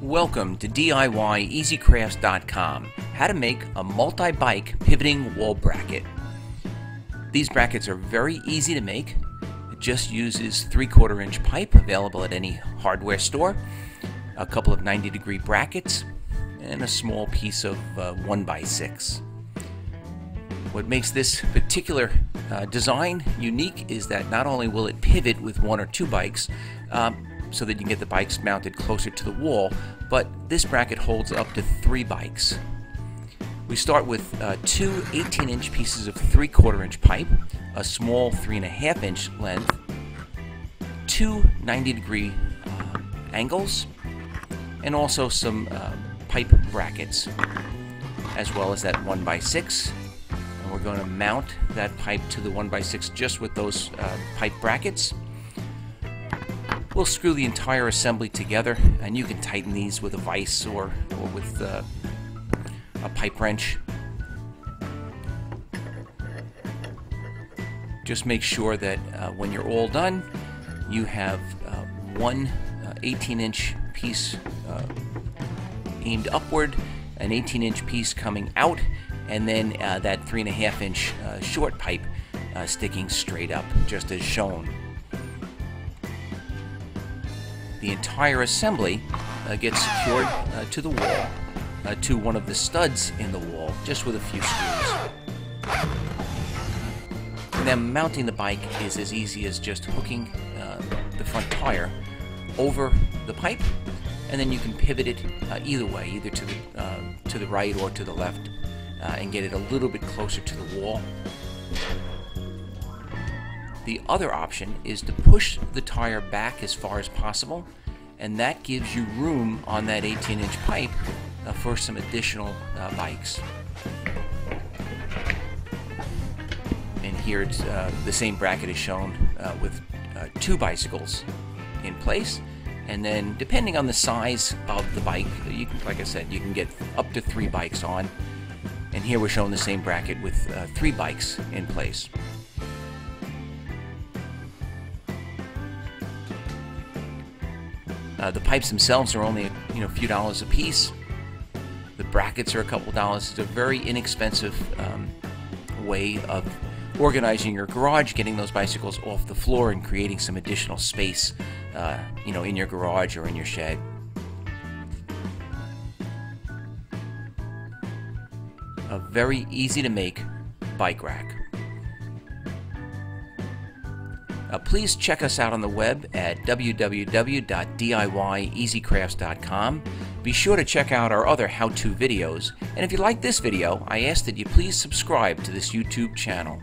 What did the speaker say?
Welcome to DIYEasyCrafts.com, how to make a multi-bike pivoting wall bracket. These brackets are very easy to make. It just uses 3 quarter inch pipe available at any hardware store, a couple of 90 degree brackets, and a small piece of uh, 1 by 6 What makes this particular uh, design unique is that not only will it pivot with one or two bikes, um, so that you can get the bikes mounted closer to the wall, but this bracket holds up to three bikes. We start with uh, two 18 inch pieces of 3 quarter inch pipe, a small 3.5 inch length, two 90 degree uh, angles, and also some uh, pipe brackets, as well as that 1x6. And we're going to mount that pipe to the 1x6 just with those uh, pipe brackets. We'll screw the entire assembly together, and you can tighten these with a vise or, or with uh, a pipe wrench. Just make sure that uh, when you're all done, you have uh, one 18-inch uh, piece uh, aimed upward, an 18-inch piece coming out, and then uh, that 3.5-inch short pipe sticking straight up, just as shown the entire assembly uh, gets secured uh, to the wall, uh, to one of the studs in the wall, just with a few screws. And then mounting the bike is as easy as just hooking uh, the front tire over the pipe, and then you can pivot it uh, either way, either to the, uh, to the right or to the left, and get it a little bit closer to the wall. The other option is to push the tire back as far as possible, and that gives you room on that 18 inch pipe uh, for some additional uh, bikes. And here it's, uh, the same bracket is shown uh, with uh, two bicycles in place. And then, depending on the size of the bike, you can, like I said, you can get up to three bikes on. And here we're showing the same bracket with uh, three bikes in place. Uh, the pipes themselves are only you know a few dollars a piece. The brackets are a couple dollars. It's a very inexpensive um, way of organizing your garage, getting those bicycles off the floor, and creating some additional space, uh, you know, in your garage or in your shed. A very easy to make bike rack. Uh, please check us out on the web at www.diyeasycrafts.com. Be sure to check out our other how to videos. And if you like this video, I ask that you please subscribe to this YouTube channel.